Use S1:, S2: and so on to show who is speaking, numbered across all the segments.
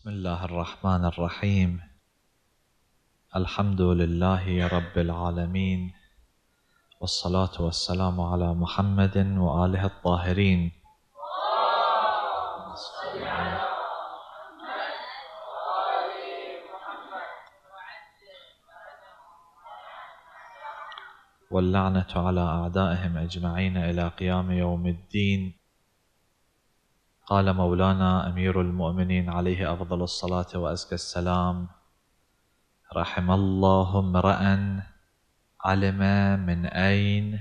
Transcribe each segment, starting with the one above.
S1: بسم الله الرحمن الرحيم. الحمد لله رب العالمين. والصلاة والسلام على محمد وآله الطاهرين. واللعنة على أعدائهم أجمعين إلى قيام يوم الدين. قال مولانا أمير المؤمنين عليه أفضل الصلاة وأزكى السلام. رحم الله امرأ علم من أين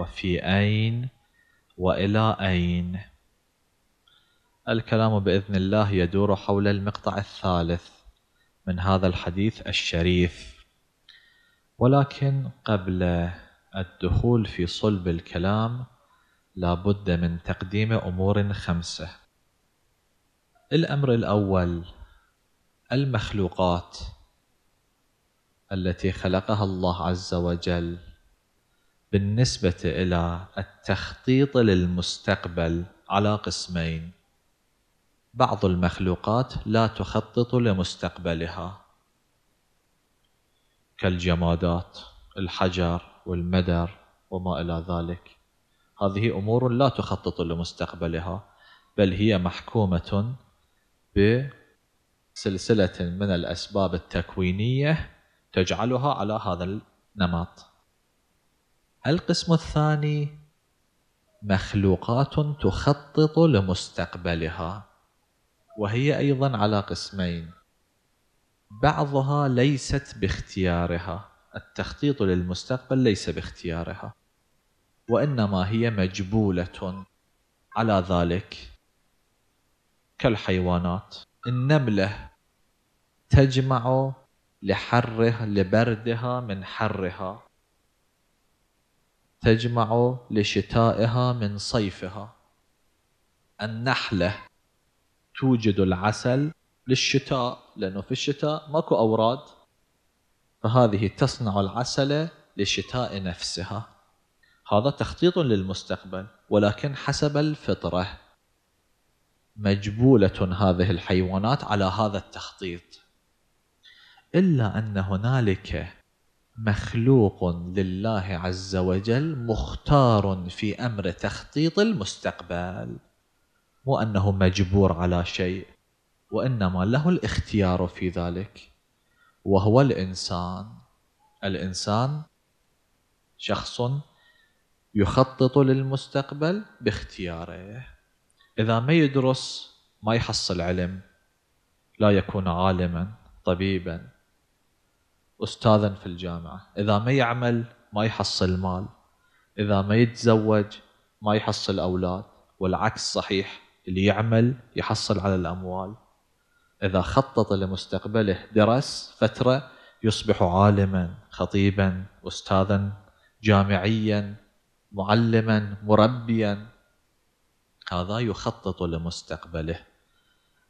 S1: وفي أين وإلى أين. الكلام بإذن الله يدور حول المقطع الثالث من هذا الحديث الشريف. ولكن قبل الدخول في صلب الكلام لا بد من تقديم أمور خمسة. الأمر الأول المخلوقات التي خلقها الله عز وجل بالنسبة إلى التخطيط للمستقبل على قسمين. بعض المخلوقات لا تخطط لمستقبلها. كالجمادات الحجر والمدر وما إلى ذلك. هذه أمور لا تخطط لمستقبلها بل هي محكومة بسلسلة من الأسباب التكوينية تجعلها على هذا النمط. القسم الثاني مخلوقات تخطط لمستقبلها وهي أيضا على قسمين. بعضها ليست باختيارها التخطيط للمستقبل ليس باختيارها وإنما هي مجبولة على ذلك. كالحيوانات. النملة تجمع لحره لبردها من حرها. تجمع لشتائها من صيفها. النحلة توجد العسل للشتاء لأنه في الشتاء ماكو أوراد. فهذه تصنع العسل لشتاء نفسها. هذا تخطيط للمستقبل ولكن حسب الفطرة. مجبولة هذه الحيوانات على هذا التخطيط. إلا أن هنالك مخلوق لله عز وجل مختار في أمر تخطيط المستقبل مو أنه مجبور على شيء وإنما له الاختيار في ذلك وهو الإنسان. الإنسان شخص يخطط للمستقبل باختياره. إذا ما يدرس ما يحصل علم لا يكون عالما طبيبا أستاذا في الجامعة. إذا ما يعمل ما يحصل مال. إذا ما يتزوج ما يحصل أولاد. والعكس صحيح اللي يعمل يحصل على الأموال. إذا خطط لمستقبله درس فترة يصبح عالما خطيبا أستاذا جامعيا معلما مربيا. هذا يخطط لمستقبله.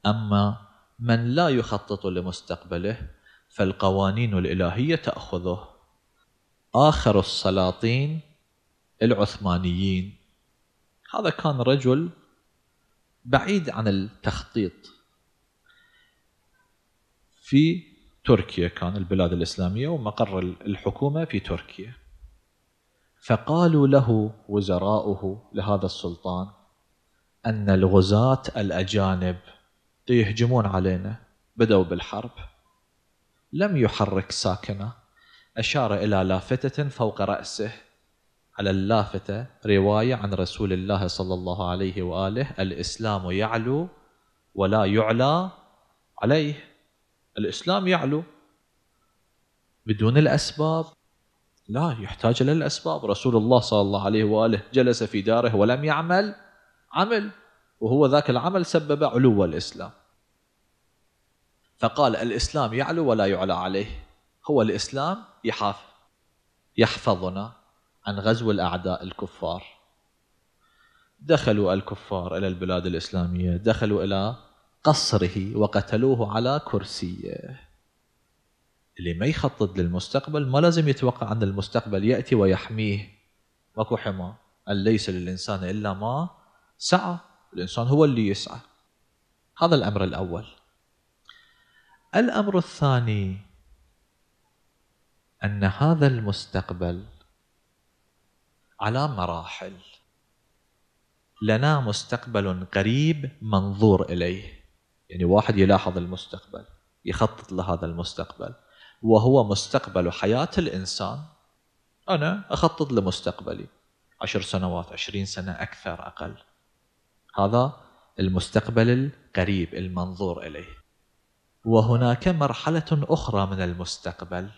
S1: أما من لا يخطط لمستقبله فالقوانين الإلهية تأخذه. آخر السلاطين العثمانيين. هذا كان رجل بعيد عن التخطيط. في تركيا كان البلاد الإسلامية ومقر الحكومة في تركيا. فقالوا له وزراؤه لهذا السلطان أن الغزاة الأجانب يهجمون علينا. بدأوا بالحرب. لم يحرك ساكنة. أشار إلى لافتة فوق رأسه. على اللافتة رواية عن رسول الله صلى الله عليه وآله الإسلام يعلو ولا يعلى عليه. الإسلام يعلو بدون الأسباب. لا يحتاج إلى الأسباب. رسول الله صلى الله عليه وآله جلس في داره ولم يعمل. عمل وهو ذاك العمل سبب علو الإسلام. فقال الإسلام يعلو ولا يعلى عليه. هو الإسلام يحاف يحفظنا عن غزو الأعداء الكفار. دخلوا الكفار إلى البلاد الإسلامية دخلوا إلى قصره وقتلوه على كرسيه. اللي ما يخطط للمستقبل ما لازم يتوقع أن المستقبل يأتي ويحميه. ماكو حماه أن ليس للإنسان إلا ما سعى الإنسان هو اللي يسعى. هذا الأمر الأول. الأمر الثاني أن هذا المستقبل على مراحل. لنا مستقبل قريب منظور إليه. يعني واحد يلاحظ المستقبل يخطط لهذا المستقبل. وهو مستقبل حياة الإنسان. أنا أخطط لمستقبلي. عشر سنوات عشرين سنة أكثر أقل. هذا المستقبل القريب المنظور إليه. وهناك مرحلة أخرى من المستقبل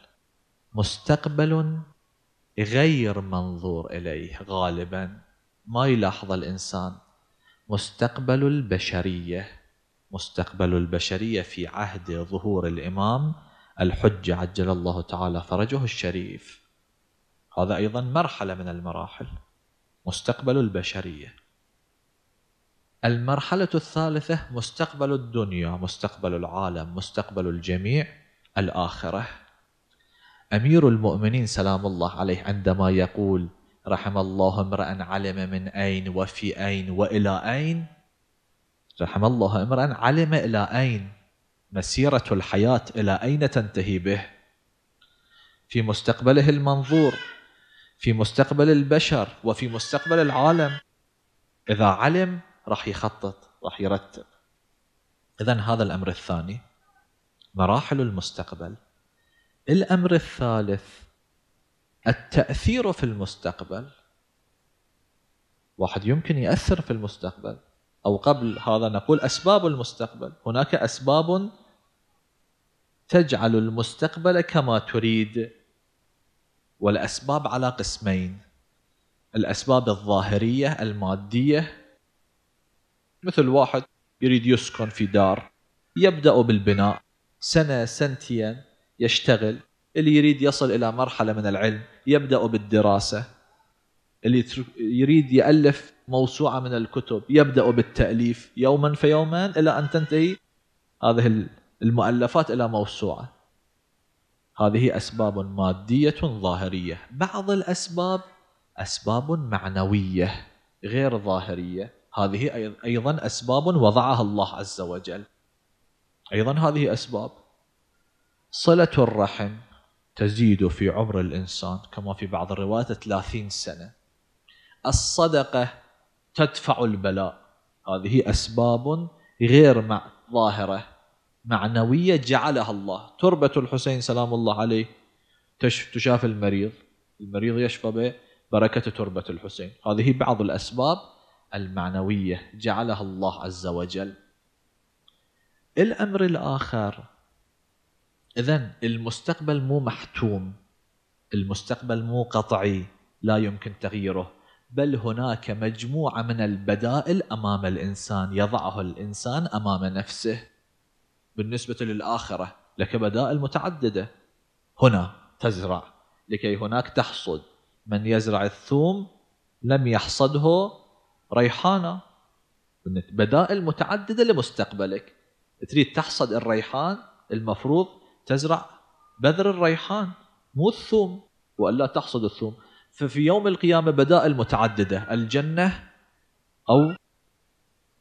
S1: مستقبل غير منظور إليه غالبا ما يلاحظ الإنسان مستقبل البشرية مستقبل البشرية في عهد ظهور الإمام الحجة عجل الله تعالى فرجه الشريف. هذا أيضا مرحلة من المراحل مستقبل البشرية. المرحلة الثالثة مستقبل الدنيا مستقبل العالم مستقبل الجميع الآخرة. أمير المؤمنين سلام الله عليه عندما يقول رحم الله امرأ علم من أين وفي أين وإلى أين؟ رحم الله امرأ علم إلى أين؟ مسيرة الحياة إلى أين تنتهي به؟ في مستقبله المنظور في مستقبل البشر وفي مستقبل العالم. إذا علم راح يخطط راح يرتب. إذا هذا الأمر الثاني. مراحل المستقبل. الأمر الثالث التأثير في المستقبل. واحد يمكن يأثر في المستقبل. أو قبل هذا نقول أسباب المستقبل. هناك أسباب تجعل المستقبل كما تريد والأسباب على قسمين. الأسباب الظاهرية المادية مثل واحد يريد يسكن في دار يبدأ بالبناء سنة سنتين يشتغل اللي يريد يصل إلى مرحلة من العلم يبدأ بالدراسة اللي يريد يألف موسوعة من الكتب يبدأ بالتأليف يوما فيوما إلى أن تنتهي. هذه المؤلفات إلى موسوعة. هذه أسباب مادية ظاهرية. بعض الأسباب أسباب معنوية غير ظاهرية. هذه أيضا أسباب وضعها الله عز وجل. أيضا هذه أسباب. صلة الرحم تزيد في عمر الإنسان كما في بعض الروايات 30 سنة. الصدقة تدفع البلاء. هذه أسباب غير مع ظاهرة معنوية جعلها الله. تربة الحسين سلام الله عليه تشاف المريض. المريض يشفى ببركة تربة الحسين. هذه بعض الأسباب المعنوية جعلها الله عز وجل. الأمر الآخر إذا المستقبل مو محتوم المستقبل مو قطعي لا يمكن تغييره بل هناك مجموعة من البدائل أمام الإنسان يضعه الإنسان أمام نفسه. بالنسبة للآخرة لك بدائل متعددة. هنا تزرع لكي هناك تحصد. من يزرع الثوم لم يحصده ريحانة. بدائل متعددة لمستقبلك. تريد تحصد الريحان المفروض تزرع بذر الريحان مو الثوم. وألا تحصد الثوم. ففي يوم القيامة بدائل متعددة. الجنة أو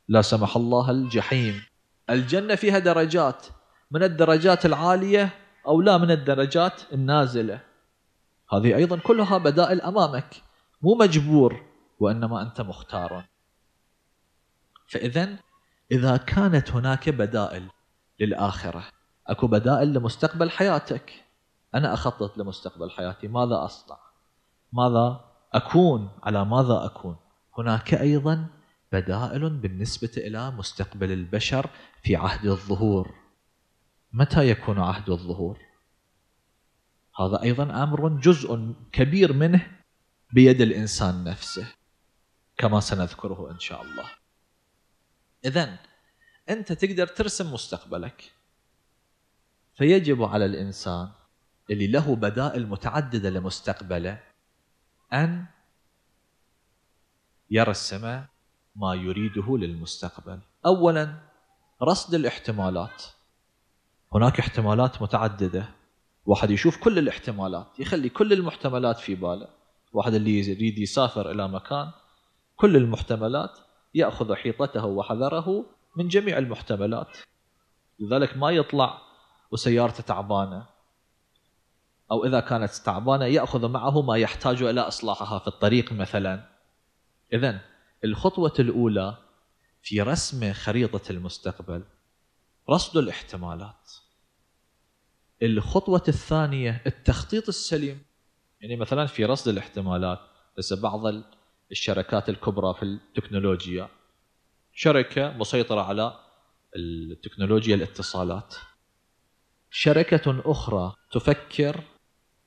S1: لا سمح الله الجحيم. الجنة فيها درجات. من الدرجات العالية أو لا من الدرجات النازلة. هذه أيضا كلها بدائل أمامك. مو مجبور. وإنما أنت مختار. فإذا إذا كانت هناك بدائل للآخرة أكو بدائل لمستقبل حياتك. أنا أخطط لمستقبل حياتي ماذا أصنع؟ ماذا أكون؟ على ماذا أكون؟ هناك أيضا بدائل بالنسبة إلى مستقبل البشر في عهد الظهور. متى يكون عهد الظهور؟ هذا أيضا أمر جزء كبير منه بيد الإنسان نفسه. كما سنذكره إن شاء الله. إذا أنت تقدر ترسم مستقبلك. فيجب على الإنسان اللي له بدائل متعددة لمستقبله أن يرسم ما يريده للمستقبل. اولا رصد الاحتمالات. هناك احتمالات متعددة. واحد يشوف كل الاحتمالات يخلي كل المحتملات في باله. واحد اللي يريد يسافر إلى مكان كل المحتملات يأخذ حيطته وحذره من جميع المحتملات. لذلك ما يطلع وسيارته تعبانة. أو إذا كانت تعبانة يأخذ معه ما يحتاج إلى إصلاحها في الطريق مثلا. إذا الخطوة الأولى في رسم خريطة المستقبل رصد الاحتمالات. الخطوة الثانية التخطيط السليم. يعني مثلا في رصد الاحتمالات بس بعض الشركات الكبرى في التكنولوجيا. شركة مسيطرة على التكنولوجيا الاتصالات. شركة أخرى تفكر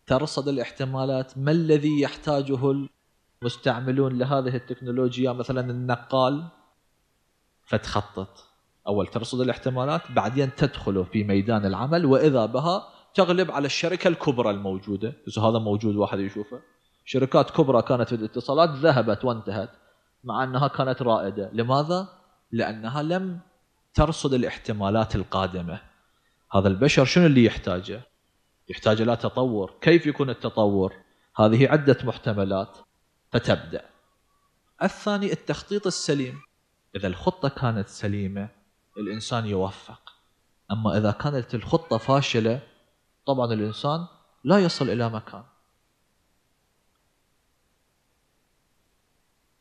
S1: ترصد الاحتمالات ما الذي يحتاجه المستعملون لهذه التكنولوجيا؟ مثلا النقال فتخطط. أول ترصد الاحتمالات بعدين تدخل في ميدان العمل وإذا بها تغلب على الشركة الكبرى الموجودة. بس هذا موجود واحد يشوفه. شركات كبرى كانت في الاتصالات ذهبت وانتهت مع أنها كانت رائدة. لماذا؟ لأنها لم ترصد الاحتمالات القادمة. هذا البشر شنو اللي يحتاجه؟ يحتاج إلى تطور. كيف يكون التطور؟ هذه عدة محتملات فتبدأ. الثاني التخطيط السليم. إذا الخطة كانت سليمة الإنسان يوفق. أما إذا كانت الخطة فاشلة طبعا الإنسان لا يصل إلى مكان.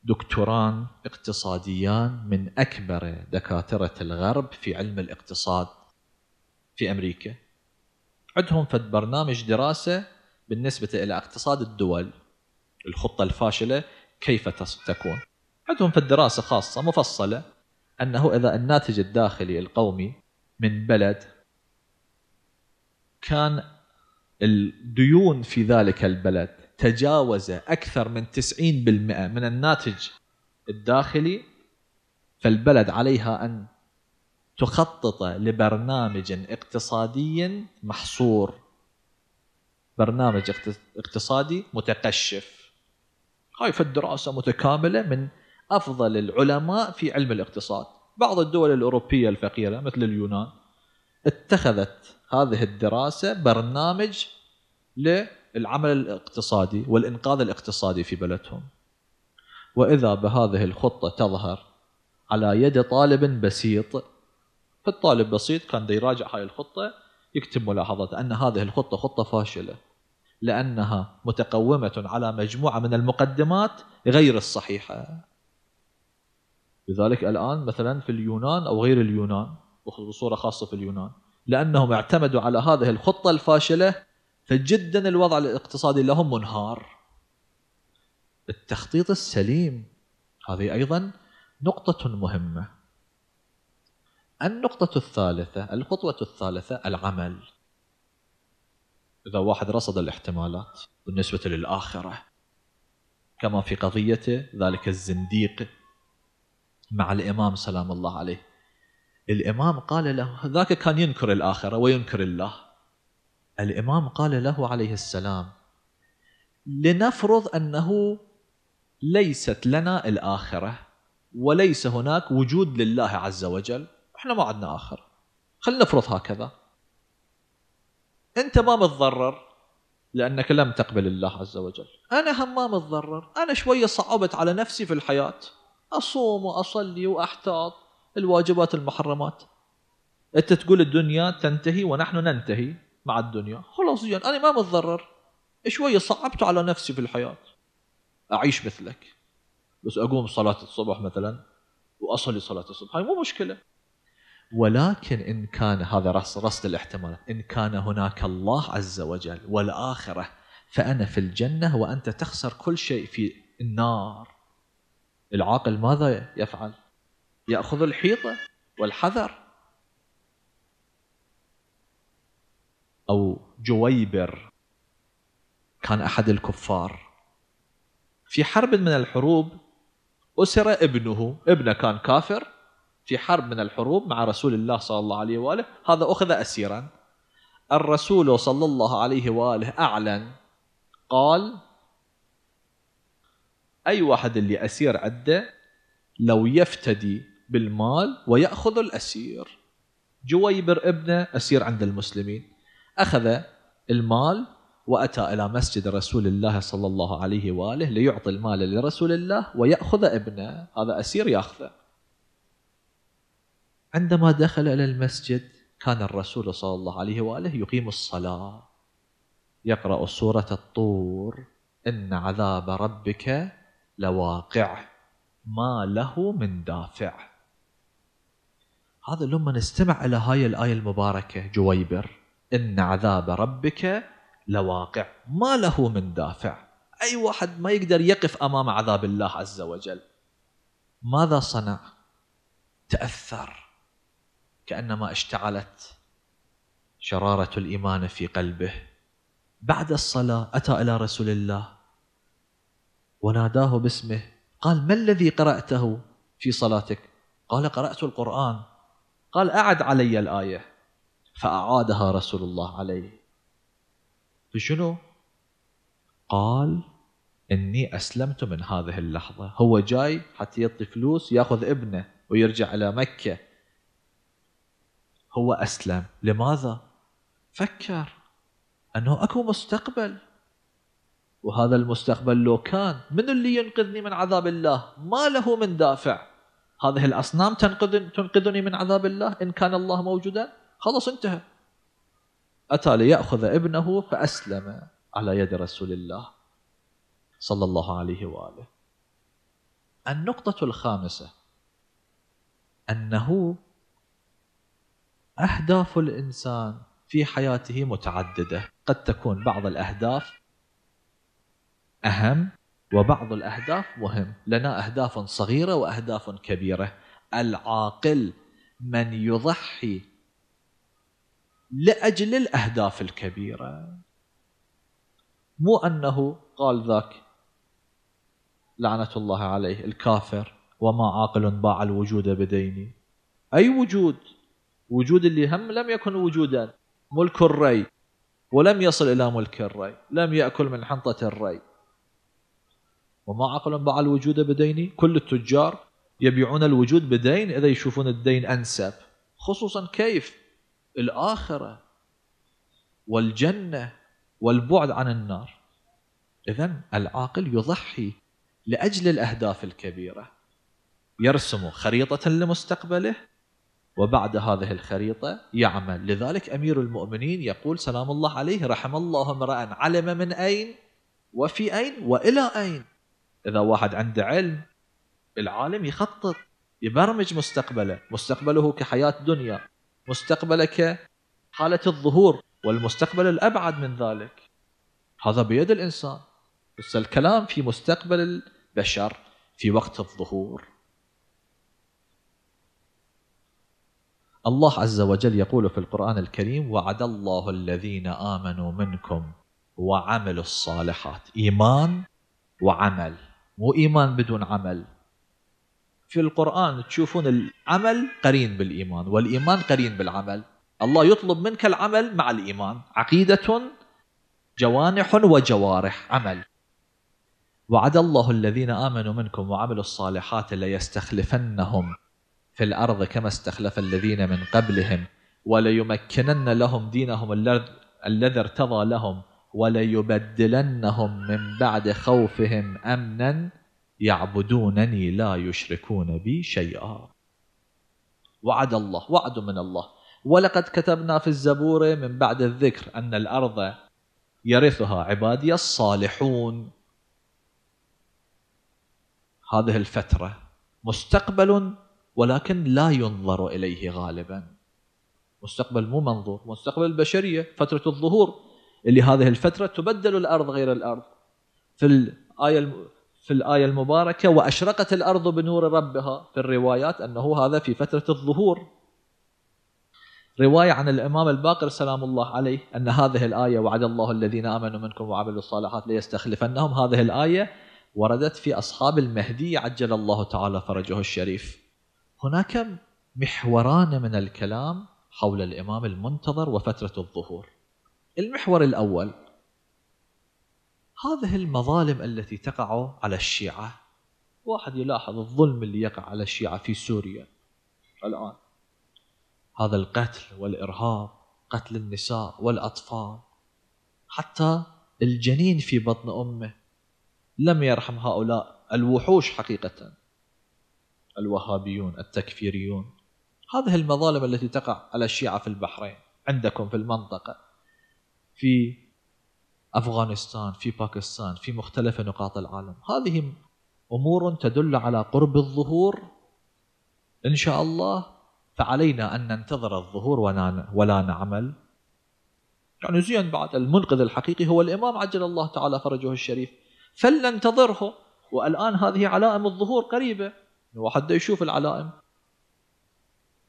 S1: دكتوران اقتصاديان من أكبر دكاترة الغرب في علم الاقتصاد في أمريكا. عندهم فد برنامج دراسة بالنسبة إلى اقتصاد الدول الخطة الفاشلة كيف تكون. عندهم فد دراسة خاصة مفصلة أنه إذا الناتج الداخلي القومي من بلد كان الديون في ذلك البلد تجاوز أكثر من 90% من الناتج الداخلي فالبلد عليها أن تخطط لبرنامج اقتصادي محصور. برنامج اقتصادي متقشف هاي في الدراسة متكاملة من أفضل العلماء في علم الاقتصاد. بعض الدول الأوروبية الفقيرة مثل اليونان اتخذت هذه الدراسة برنامج للعمل الاقتصادي والإنقاذ الاقتصادي في بلدهم. وإذا بهذه الخطة تظهر على يد طالب بسيط فالطالب بسيط كان يراجع هاي الخطة يكتب ملاحظة أن هذه الخطة خطة فاشلة لأنها متقومة على مجموعة من المقدمات غير الصحيحة. لذلك الآن مثلا في اليونان أو غير اليونان بصورة خاصة في اليونان لأنهم اعتمدوا على هذه الخطة الفاشلة فجدا الوضع الاقتصادي لهم منهار. التخطيط السليم هذه أيضا نقطة مهمة. النقطة الثالثة الخطوة الثالثة العمل. إذا واحد رصد الاحتمالات بالنسبة للآخرة كما في قضية ذلك الزنديق مع الإمام سلام الله عليه. الإمام قال له ذاك كان ينكر الآخرة وينكر الله. الإمام قال له عليه السلام لنفرض أنه ليست لنا الآخرة وليس هناك وجود لله عز وجل إحنا ما عندنا آخر خلينا نفرض هكذا. أنت ما متضرر لأنك لم تقبل الله عز وجل. أنا هم ما متضرر أنا شوية صعبت على نفسي في الحياة. أصوم وأصلي وأحتاط الواجبات المحرمات. أنت تقول الدنيا تنتهي ونحن ننتهي. مع الدنيا. خلاص زين أنا ما متضرر شوية صعبت على نفسي في الحياة. أعيش مثلك. بس أقوم صلاة الصبح مثلا وأصلي صلاة الصبح. هاي مو مشكلة. ولكن إن كان هذا رصد الاحتمال. إن كان هناك الله عز وجل والآخرة فأنا في الجنة وأنت تخسر كل شيء في النار. العاقل ماذا يفعل؟ يأخذ الحيطة والحذر. أو جويبر كان أحد الكفار. في حرب من الحروب أسر ابنه ابنه كان كافر. في حرب من الحروب مع رسول الله صلى الله عليه وآله هذا أخذ اسيرا. الرسول صلى الله عليه وآله أعلن قال أي واحد اللي أسير عنده لو يفتدي بالمال ويأخذ الأسير. جويبر ابنه أسير عند المسلمين. أخذ المال وأتى إلى مسجد رسول الله صلى الله عليه وآله ليعطي المال لرسول الله ويأخذ ابنه. هذا أسير يأخذه. عندما دخل إلى المسجد كان الرسول صلى الله عليه وآله يقيم الصلاة. يقرأ سورة الطور. إن عذاب ربك لواقع. ما له من دافع. هذا لما نستمع إلى هاي الآية المباركة جويبر إن عذاب ربك لواقع. ما له من دافع. أي واحد ما يقدر يقف أمام عذاب الله عز وجل. ماذا صنع؟ تأثر. كأنما اشتعلت شرارة الإيمان في قلبه. بعد الصلاة أتى إلى رسول الله. وناداه باسمه. قال ما الذي قرأته في صلاتك؟ قال قرأت القرآن. قال أعد علي الآية. فأعادها رسول الله عليه. فشنو قال إني أسلمت من هذه اللحظة. هو جاي حتى يعطي فلوس يأخذ ابنه ويرجع إلى مكة. هو أسلم. لماذا؟ فكر. أنه أكو مستقبل. وهذا المستقبل لو كان من اللي ينقذني من عذاب الله؟ ما له من دافع. هذه الأصنام تنقذني من عذاب الله إن كان الله موجودا؟ خلاص انتهى. أتى ليأخذ ابنه فأسلم على يد رسول الله صلى الله عليه وآله. النقطة الخامسة أنه أهداف الإنسان في حياته متعددة. قد تكون بعض الأهداف أهم وبعض الأهداف مهم. لنا أهداف صغيرة وأهداف كبيرة. العاقل من يضحي لأجل الأهداف الكبيرة. مو أنه قال ذاك لعنة الله عليه الكافر وما عاقل باع الوجود بديني أي وجود؟ وجود اللي هم لم يكن وجودا ملك الري ولم يصل إلى ملك الري لم يأكل من حنطة الري. وما عقل باع الوجود بديني كل التجار يبيعون الوجود بدين إذا يشوفون الدين أنسب. خصوصا كيف؟ الآخرة والجنة والبعد عن النار. إذا العاقل يضحي لأجل الأهداف الكبيرة. يرسم خريطة لمستقبله وبعد هذه الخريطة يعمل. لذلك أمير المؤمنين يقول سلام الله عليه رحم الله امرأ علم من أين وفي أين وإلى أين؟ إذا واحد عنده علم العالم يخطط يبرمج مستقبله. مستقبله كحياة دنيا. مستقبله كحالة الظهور والمستقبل الأبعد من ذلك. هذا بيد الإنسان. بس الكلام في مستقبل البشر في وقت الظهور. الله عز وجل يقول في القرآن الكريم وعد الله الذين آمنوا منكم وعملوا الصالحات. إيمان وعمل مو إيمان بدون عمل. في القرآن تشوفون العمل قرين بالإيمان والإيمان قرين بالعمل. الله يطلب منك العمل مع الإيمان. عقيدة جوانح وجوارح عمل. وعد الله الذين آمنوا منكم وعملوا الصالحات ليستخلفنهم في الأرض كما استخلف الذين من قبلهم وليمكنن لهم دينهم الذي ارتضى لهم وليبدلنهم من بعد خوفهم أمنا يعبدونني لا يشركون بي شيئا. وعد الله وعد من الله. ولقد كتبنا في الزبور من بعد الذكر أن الأرض يرثها عبادي الصالحون. هذه الفترة مستقبل ولكن لا ينظر إليه غالبا. مستقبل مو منظور مستقبل البشرية فترة الظهور. اللي هذه الفترة تبدل الأرض غير الأرض. في الآية في الآية المباركة وأشرقت الأرض بنور ربها في الروايات أنه هذا في فترة الظهور. رواية عن الإمام الباقر سلام الله عليه أن هذه الآية وعد الله الذين آمنوا منكم وعملوا الصالحات ليستخلفنهم. هذه الآية وردت في أصحاب المهدي عجل الله تعالى فرجه الشريف. هناك محوران من الكلام حول الإمام المنتظر وفترة الظهور. المحور الأول هذه المظالم التي تقع على الشيعة. واحد يلاحظ الظلم اللي يقع على الشيعة في سوريا الآن. هذا القتل والإرهاب قتل النساء والأطفال. حتى الجنين في بطن أمه. لم يرحم هؤلاء الوحوش حقيقة. الوهابيون التكفيريون. هذه المظالم التي تقع على الشيعة في البحرين. عندكم في المنطقة. في أفغانستان في باكستان في مختلف نقاط العالم. هذه أمور تدل على قرب الظهور. إن شاء الله فعلينا أن ننتظر الظهور ولا نعمل. يعني زين بعد المنقذ الحقيقي هو الإمام عجل الله تعالى فرجه الشريف. فلننتظره. والآن هذه علائم الظهور قريبة. واحد يشوف العلائم.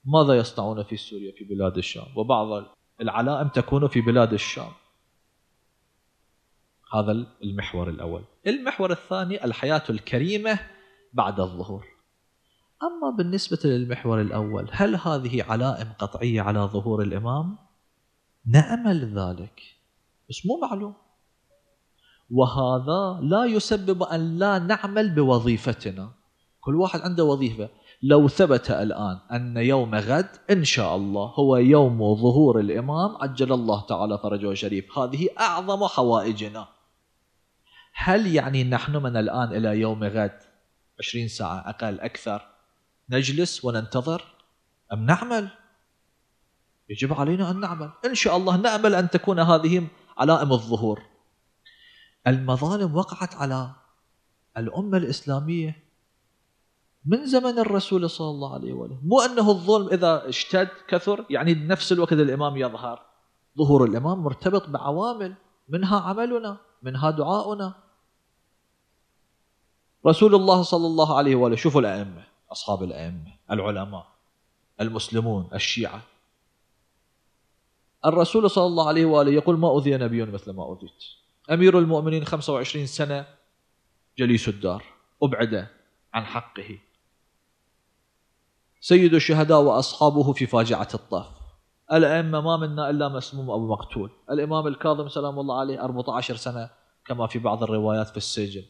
S1: ماذا يصنعون في سوريا في بلاد الشام؟ وبعض العلائم تكون في بلاد الشام. هذا المحور الأول. المحور الثاني الحياة الكريمة بعد الظهور. أما بالنسبة للمحور الأول هل هذه علائم قطعية على ظهور الإمام؟ نأمل ذلك بس مو معلوم. وهذا لا يسبب أن لا نعمل بوظيفتنا. كل واحد عنده وظيفة. لو ثبت الآن أن يوم غد إن شاء الله هو يوم ظهور الإمام عجل الله تعالى فرجه الشريف هذه أعظم حوائجنا. هل يعني نحن من الآن إلى يوم غد 20 ساعة أقل أكثر نجلس وننتظر أم نعمل؟ يجب علينا أن نعمل. إن شاء الله نأمل أن تكون هذه علائم الظهور. المظالم وقعت على الأمة الإسلامية من زمن الرسول صلى الله عليه وسلم مو أنه الظلم إذا اشتد كثر يعني بنفس الوقت الإمام يظهر. ظهور الإمام مرتبط بعوامل منها عملنا منها دعاؤنا. رسول الله صلى الله عليه وآله شوفوا الأئمة أصحاب الأئمة العلماء المسلمون الشيعة. الرسول صلى الله عليه وآله يقول ما أذي نبي مثل ما أذيت أمير المؤمنين 25 سنة جليس الدار أبعد عن حقه. سيد الشهداء وأصحابه في فاجعة الطف الأئمة ما منا إلا مسموم أو مقتول. الإمام الكاظم سلام الله عليه 14 سنة كما في بعض الروايات في السجن.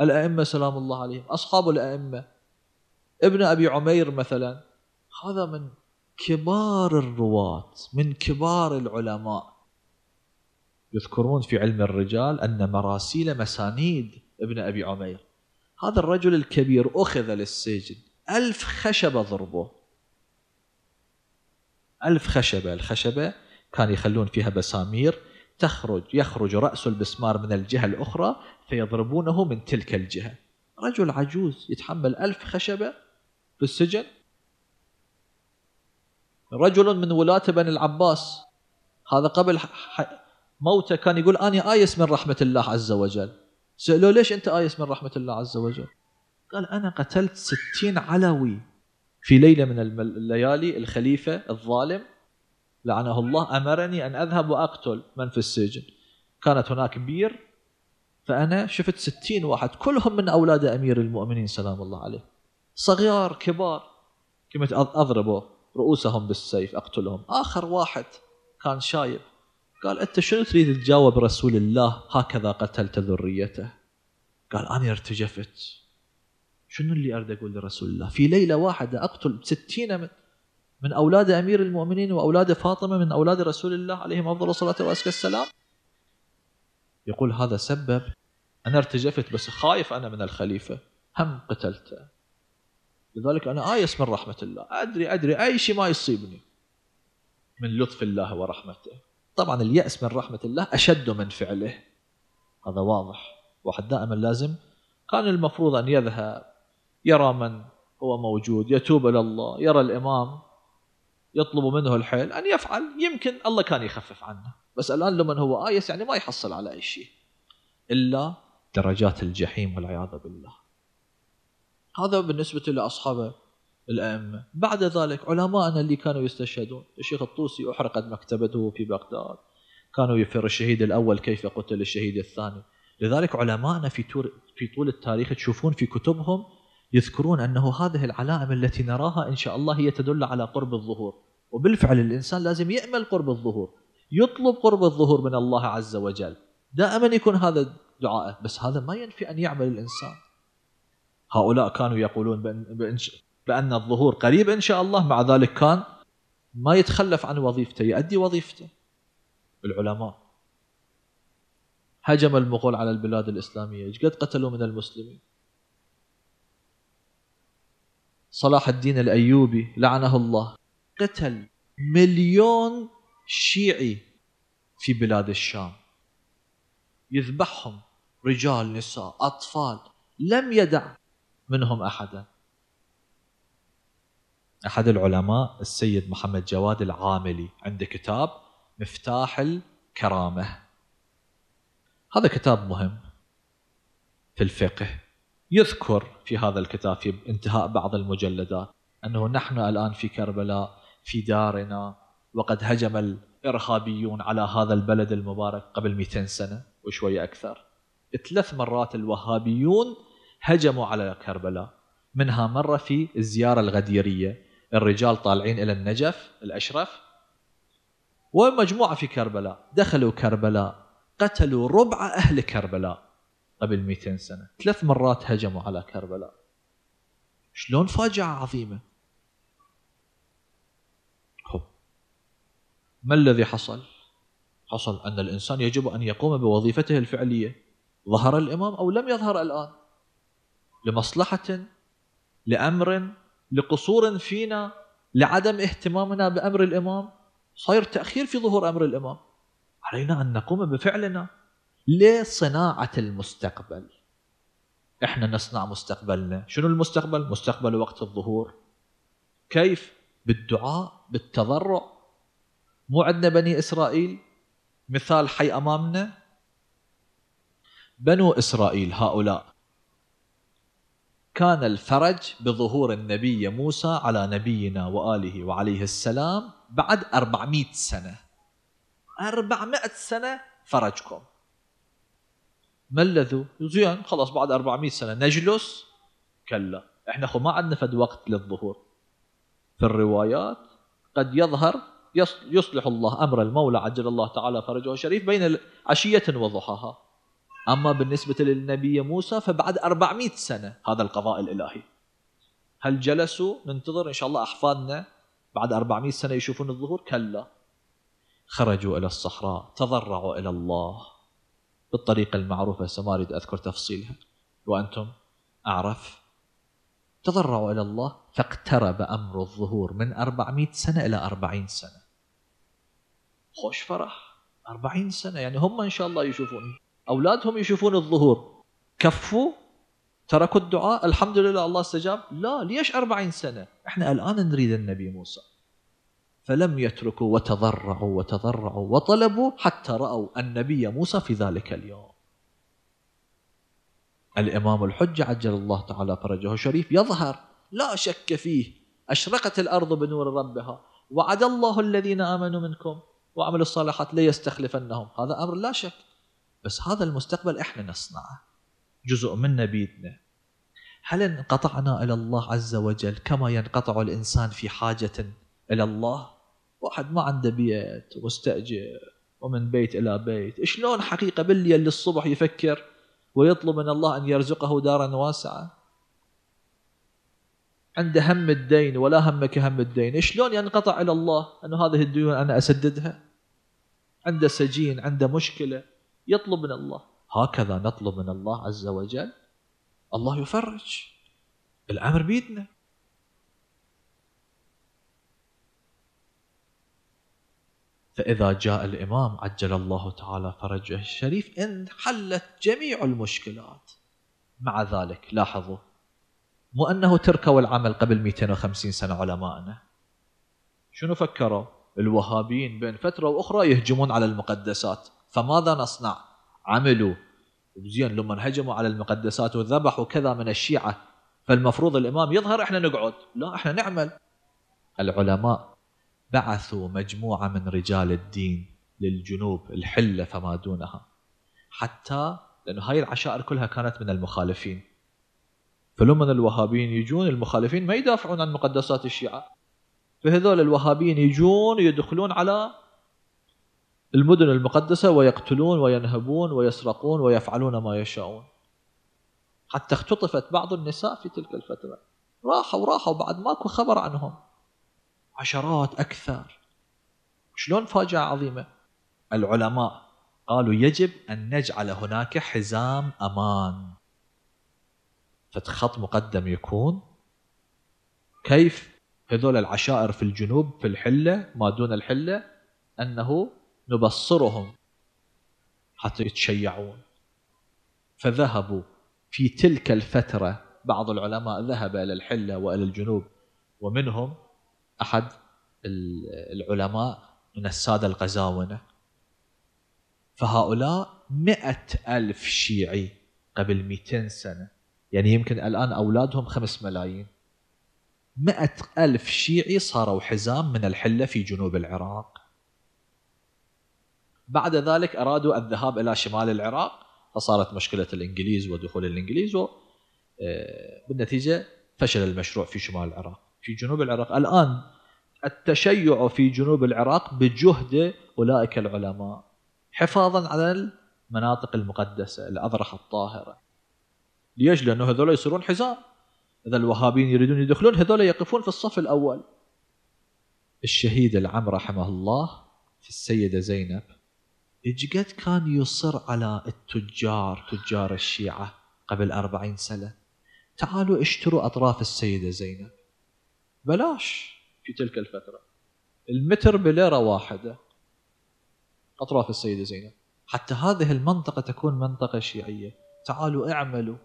S1: الأئمة سلام الله عليهم. أصحاب الأئمة. ابن أبي عمير مثلا. هذا من كبار الرواة من كبار العلماء. يذكرون في علم الرجال أن مراسيل مسانيد ابن أبي عمير. هذا الرجل الكبير أخذ للسجن. ألف خشبة ضربه ألف خشبة. الخشبة كان يخلون فيها بسامير. تخرج يخرج رأس البسمار من الجهة الأخرى فيضربونه من تلك الجهة. رجل عجوز يتحمل ألف خشبة في السجن. رجل من ولاة بني العباس. هذا قبل موته كان يقول أنا آيس من رحمة الله عز وجل. سألوه ليش أنت آيس من رحمة الله عز وجل؟ قال أنا قتلت ستين علوي في ليلة من الليالي الخليفة الظالم. لعنه الله أمرني أن أذهب وأقتل من في السجن. كانت هناك بير فأنا شفت ستين واحد كلهم من أولاد أمير المؤمنين سلام الله عليه. صغار كبار كنت أضربه رؤوسهم بالسيف أقتلهم. آخر واحد كان شايب. قال أنت شنو تريد تجاوب رسول الله؟ هكذا قتلت ذريته. قال أنا ارتجفت. شنو اللي أريد أقول لرسول الله؟ في ليلة واحدة أقتل ستين من, من أولاد أمير المؤمنين وأولاد فاطمة من أولاد رسول الله عليهم أفضل الصلاة والسلام يقول هذا سبب أنا ارتجفت بس خايف أنا من الخليفة. هم قتلته. لذلك أنا آيس من رحمة الله. أدري أدري أي شيء ما يصيبني من لطف الله ورحمته. طبعا اليأس من رحمة الله أشد من فعله. هذا واضح. واحد دائما لازم كان المفروض أن يذهب يرى من هو موجود يتوب إلى الله يرى الإمام. يطلب منه الحيل أن يفعل. يمكن الله كان يخفف عنه بس الآن لمن هو آيس يعني ما يحصل على أي شيء إلا درجات الجحيم والعياذ بالله. هذا بالنسبة لأصحاب الأئمة. بعد ذلك علماءنا اللي كانوا يستشهدون الشيخ الطوسي أحرقت مكتبته في بغداد كانوا يفر الشهيد الأول كيف قتل الشهيد الثاني. لذلك علماءنا في في طول التاريخ تشوفون في كتبهم يذكرون أنه هذه العلائم التي نراها إن شاء الله هي تدل على قرب الظهور. وبالفعل الإنسان لازم يأمل قرب الظهور يطلب قرب الظهور من الله عز وجل. دائما يكون هذا دعاءه بس هذا ما ينفي أن يعمل الإنسان. هؤلاء كانوا يقولون بأن, بأن الظهور قريب إن شاء الله مع ذلك كان ما يتخلف عن وظيفته يؤدي وظيفته. العلماء. هجم المغول على البلاد الإسلامية. إيش قد قتلوا من المسلمين؟ صلاح الدين الأيوبي لعنه الله. قتل مليون شيعي في بلاد الشام. يذبحهم رجال نساء أطفال. لم يدع منهم أحدا. أحد العلماء السيد محمد جواد العاملي عنده كتاب مفتاح الكرامة. هذا كتاب مهم في الفقه. يذكر في هذا الكتاب في انتهاء بعض المجلدات أنه نحن الآن في كربلاء في دارنا وقد هجم الإرهابيون على هذا البلد المبارك قبل 200 سنة وشوية أكثر. ثلاث مرات الوهابيون هجموا على كربلاء. منها مرة في الزيارة الغديرية. الرجال طالعين إلى النجف الأشرف ومجموعة في كربلاء. دخلوا كربلاء قتلوا ربع أهل كربلاء. قبل 200 سنة. ثلاث مرات هجموا على كربلاء. شلون فاجعة عظيمة؟ هو. ما الذي حصل؟ حصل أن الإنسان يجب أن يقوم بوظيفته الفعلية. ظهر الإمام أو لم يظهر الآن. لمصلحة لأمر لقصور فينا لعدم اهتمامنا بأمر الإمام. صاير تأخير في ظهور أمر الإمام. علينا أن نقوم بفعلنا. لصناعة المستقبل. إحنا نصنع مستقبلنا. شنو المستقبل؟ مستقبل وقت الظهور. كيف؟ بالدعاء بالتضرع. مو عندنا بني إسرائيل؟ مثال حي أمامنا. بنو إسرائيل هؤلاء. كان الفرج بظهور النبي موسى على نبينا وآله وعليه السلام بعد 400 سنة. 400 سنة فرجكم. الذي؟ زين خلاص بعد 400 سنة. نجلس؟ كلا. إحنا خو ما عندنا فد وقت للظهور. في الروايات قد يظهر يصلح الله أمر المولى عجل الله تعالى فرجه الشريف بين عشية وضحاها. أما بالنسبة للنبي موسى فبعد 400 سنة. هذا القضاء الإلهي. هل جلسوا؟ ننتظر إن شاء الله أحفادنا بعد 400 سنة يشوفون الظهور. كلا. خرجوا إلى الصحراء تضرعوا إلى الله. بالطريقة المعروفة سما أريد أذكر تفصيلها. وأنتم أعرف تضرعوا إلى الله فاقترب أمر الظهور من 400 سنة إلى 40 سنة. خوش فرح. 40 سنة يعني هم إن شاء الله يشوفون. أولادهم يشوفون الظهور. كفوا تركوا الدعاء الحمد لله الله استجاب. لا ليش أربعين سنة؟ إحنا الآن نريد النبي موسى. فلم يتركوا وتضرعوا وتضرعوا وطلبوا حتى رأوا النبي موسى في ذلك اليوم. الإمام الحجة عجل الله تعالى فرجه الشريف يظهر لا شك فيه أشرقت الأرض بنور ربها وعد الله الذين آمنوا منكم وعملوا الصالحات ليستخلفنهم. هذا أمر لا شك. بس هذا المستقبل إحنا نصنعه. جزء منا بيدنا هل انقطعنا إلى الله عز وجل كما ينقطع الإنسان في حاجة إلى الله؟ واحد ما عنده بيت ومستاجر ومن بيت إلى بيت. شلون حقيقة بالليل للصبح يفكر ويطلب من الله أن يرزقه دارا واسعة؟ عنده هم الدين ولا هم كهم الدين. شلون ينقطع إلى الله انه هذه الديون أنا أسددها؟ عنده سجين عنده مشكلة يطلب من الله. هكذا نطلب من الله عز وجل. الله يفرج. الأمر بيدنا. فإذا جاء الإمام عجل الله تعالى فرجه الشريف انحلت جميع المشكلات. مع ذلك لاحظوا مو أنه تركوا العمل قبل 250 سنة علماءنا. شنو فكروا؟ الوهابيين بين فترة وأخرى يهجمون على المقدسات. فماذا نصنع؟ عملوا. زين لما هجموا على المقدسات وذبحوا كذا من الشيعة فالمفروض الإمام يظهر إحنا نقعد. لا إحنا نعمل. العلماء بعثوا مجموعة من رجال الدين للجنوب الحلة فما دونها. حتى لأنه هاي العشائر كلها كانت من المخالفين. فلما الوهابيين يجون المخالفين ما يدافعون عن مقدسات الشيعة. فهذول الوهابيين يجون يدخلون على المدن المقدسة ويقتلون وينهبون ويسرقون ويفعلون ما يشاءون. حتى اختطفت بعض النساء في تلك الفترة. راحوا راحوا بعد ماكو خبر عنهم. عشرات أكثر. شلون فاجعة عظيمة؟ العلماء قالوا يجب أن نجعل هناك حزام أمان. فتخط مقدم يكون كيف هذول العشائر في الجنوب في الحلة ما دون الحلة أنه نبصرهم حتى يتشيعون. فذهبوا في تلك الفترة بعض العلماء ذهب إلى الحلة وإلى الجنوب ومنهم أحد العلماء من السادة الغزاونة فهؤلاء مئة ألف شيعي قبل 200 سنة. يعني يمكن الآن أولادهم خمس ملايين. مئة ألف شيعي صاروا حزام من الحلة في جنوب العراق. بعد ذلك أرادوا الذهاب إلى شمال العراق فصارت مشكلة الإنجليز ودخول الإنجليز آه، فشل المشروع في شمال العراق. في جنوب العراق. الآن التشيع في جنوب العراق بجهد أولئك العلماء حفاظا على المناطق المقدسة الأضرحة الطاهرة. ليش؟ لأنه هذول يصيرون حزام. إذا الوهابيين يريدون يدخلون هذول يقفون في الصف الأول. الشهيد العم رحمه الله في السيدة زينب إيش قد كان يصر على التجار تجار الشيعة قبل أربعين سنة. تعالوا اشتروا أطراف السيدة زينب. بلاش. في تلك الفترة. المتر بليرة واحدة. أطراف السيدة زينب. حتى هذه المنطقة تكون منطقة شيعية. تعالوا اعملوا.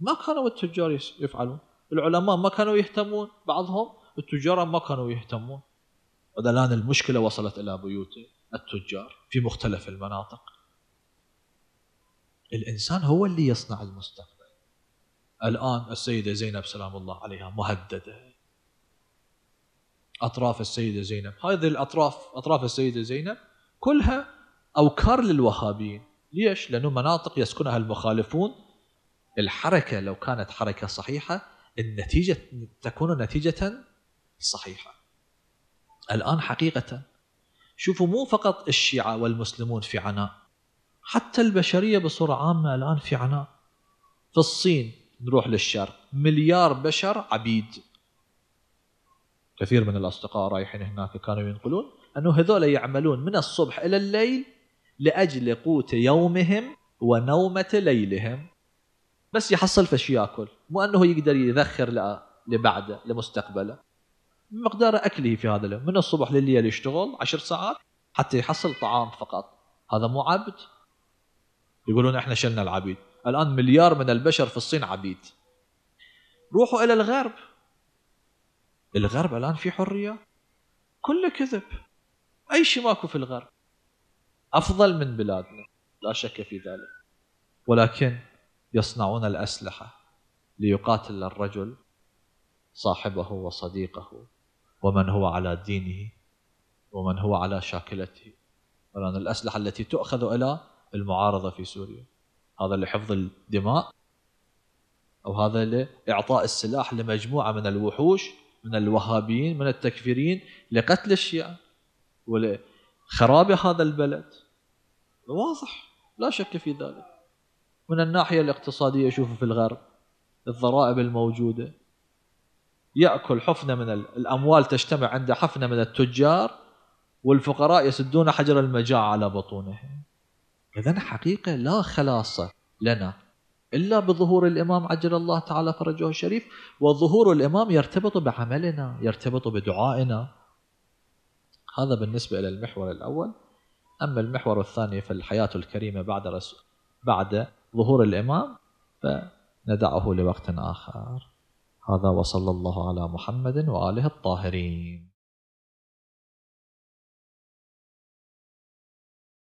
S1: ما كانوا التجار يفعلون. العلماء ما كانوا يهتمون. بعضهم التجار ما كانوا يهتمون. الآن المشكلة وصلت إلى بيوت التجار في مختلف المناطق. الإنسان هو اللي يصنع المستقبل. الآن السيدة زينب سلام الله عليها مهددة. أطراف السيدة زينب. هذه الأطراف أطراف السيدة زينب كلها أوكار للوهابيين. ليش؟ لأنه مناطق يسكنها المخالفون. الحركة لو كانت حركة صحيحة النتيجة تكون نتيجة صحيحة. الآن حقيقة شوفوا مو فقط الشيعة والمسلمون في عناء حتى البشرية بصورة عامة الآن في عناء. في الصين نروح للشرق. مليار بشر عبيد. كثير من الأصدقاء رايحين هناك كانوا ينقلون أنه هذول يعملون من الصبح إلى الليل لأجل قوت يومهم ونومة ليلهم. بس يحصل فش يأكل مو أنه يقدر يذخر لبعده لمستقبله. مقدار أكله في هذا اليوم من الصبح لليل يشتغل عشر ساعات حتى يحصل طعام فقط. هذا مو عبد. يقولون إحنا شلنا العبيد. الآن مليار من البشر في الصين عبيد. روحوا إلى الغرب. الغرب الآن في حرية؟ كله كذب. أي شيء ماكو في الغرب. أفضل من بلادنا. لا شك في ذلك. ولكن يصنعون الأسلحة ليقاتل الرجل صاحبه وصديقه ومن هو على دينه ومن هو على شاكلته. الآن الأسلحة التي تؤخذ إلى المعارضة في سوريا. هذا لحفظ الدماء أو هذا لإعطاء السلاح لمجموعة من الوحوش من الوهابيين من التكفيرين لقتل الشيعة ولخراب هذا البلد. واضح لا شك في ذلك. من الناحية الاقتصادية شوفوا في الغرب الضرائب الموجودة. يأكل حفنة من الأموال تجتمع عند حفنة من التجار والفقراء يسدون حجر المجاعة على بطونهم. إذا حقيقة لا خلاص لنا. إلا بظهور الإمام عجل الله تعالى فرجه الشريف وظهور الإمام يرتبط بعملنا يرتبط بدعائنا. هذا بالنسبة إلى المحور الأول. أما المحور الثاني في الحياة الكريمة بعد رسول بعد ظهور الإمام فندعه لوقت آخر. هذا وصلى الله على محمد وآله الطاهرين.